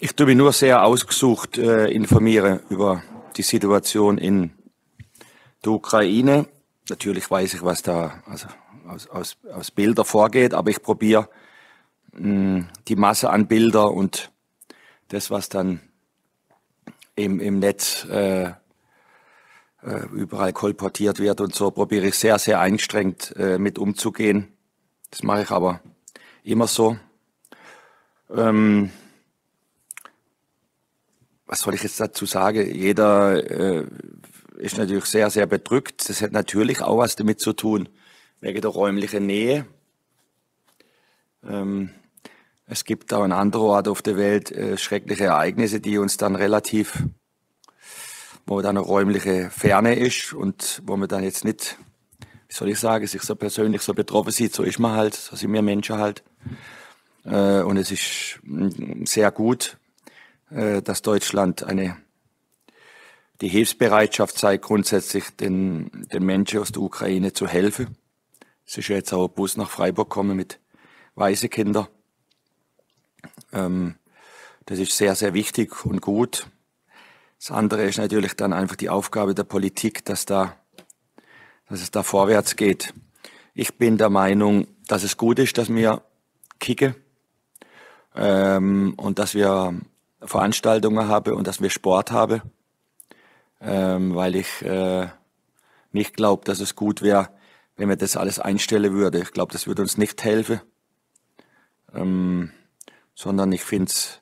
ich tue mich nur sehr ausgesucht äh, informieren über die Situation in der Ukraine. Natürlich weiß ich, was da also aus, aus, aus Bilder vorgeht, aber ich probiere die Masse an Bilder und das, was dann im, im Netz äh, äh, überall kolportiert wird und so, probiere ich sehr, sehr eingeschränkt äh, mit umzugehen. Das mache ich aber immer so. Ähm, was soll ich jetzt dazu sagen? Jeder äh, ist natürlich sehr, sehr bedrückt. Das hat natürlich auch was damit zu tun, wegen der räumlichen Nähe. Ähm, es gibt auch an anderen Orten auf der Welt äh, schreckliche Ereignisse, die uns dann relativ, wo dann eine räumliche Ferne ist und wo man dann jetzt nicht, wie soll ich sagen, sich so persönlich so betroffen sieht. So ist man halt, so sind wir Menschen halt. Äh, und es ist mm, sehr gut, dass Deutschland eine die Hilfsbereitschaft zeigt, grundsätzlich den, den Menschen aus der Ukraine zu helfen. Es ist jetzt auch ein Bus nach Freiburg gekommen mit weißen Kindern. Ähm, das ist sehr, sehr wichtig und gut. Das andere ist natürlich dann einfach die Aufgabe der Politik, dass da, dass es da vorwärts geht. Ich bin der Meinung, dass es gut ist, dass wir kicken ähm, und dass wir Veranstaltungen haben und dass wir Sport haben, ähm, weil ich äh, nicht glaube, dass es gut wäre, wenn wir das alles einstellen würde. Ich glaube, das würde uns nicht helfen, ähm, sondern ich finde es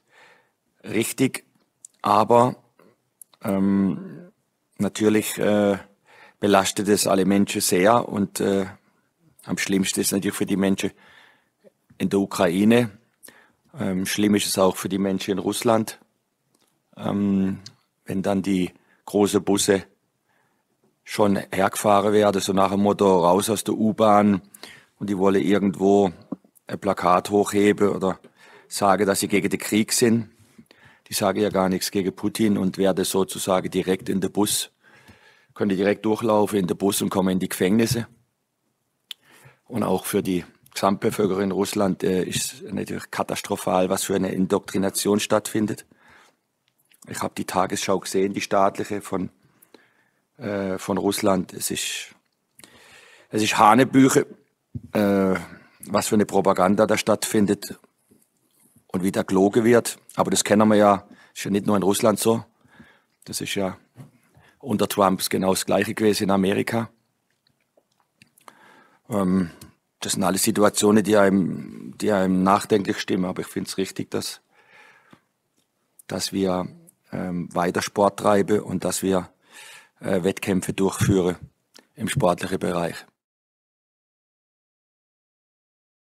richtig, aber ähm, natürlich äh, belastet es alle Menschen sehr und äh, am schlimmsten ist natürlich für die Menschen in der Ukraine, ähm, schlimm ist es auch für die Menschen in Russland, ähm, wenn dann die großen Busse schon hergefahren werden, so nach dem Motto raus aus der U-Bahn und die wollen irgendwo ein Plakat hochheben oder sagen, dass sie gegen den Krieg sind. Die sagen ja gar nichts gegen Putin und werden sozusagen direkt in den Bus, können direkt durchlaufen in den Bus und kommen in die Gefängnisse. Und auch für die Gesamtbevölkerung in Russland äh, ist natürlich katastrophal, was für eine Indoktrination stattfindet. Ich habe die Tagesschau gesehen, die staatliche von, äh, von Russland. Es ist, es ist Hanebüche, äh, was für eine Propaganda da stattfindet und wie da gelogen wird. Aber das kennen wir ja, ist ja nicht nur in Russland so. Das ist ja unter Trump genau das Gleiche gewesen in Amerika. Ähm, das sind alles Situationen, die einem, die einem nachdenklich stimmen. Aber ich finde es richtig, dass, dass wir ähm, weiter Sport treiben und dass wir äh, Wettkämpfe durchführen im sportlichen Bereich.